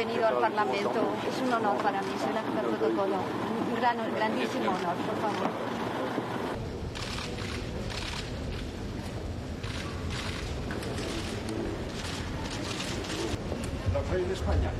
bienvenido al Parlamento. Es un honor para mí, soy la jefa de protocolo. Un gran, grandísimo honor, por favor. la reyes de España.